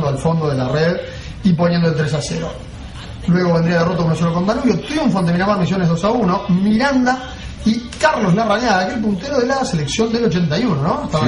al fondo de la red y poniendo el 3 a 0. Luego vendría derrota 1 0 con Danubio, triunfo ante Miramar Misiones 2 a 1, Miranda y Carlos Larrañaga, aquel puntero de la selección del 81, ¿no? Estaba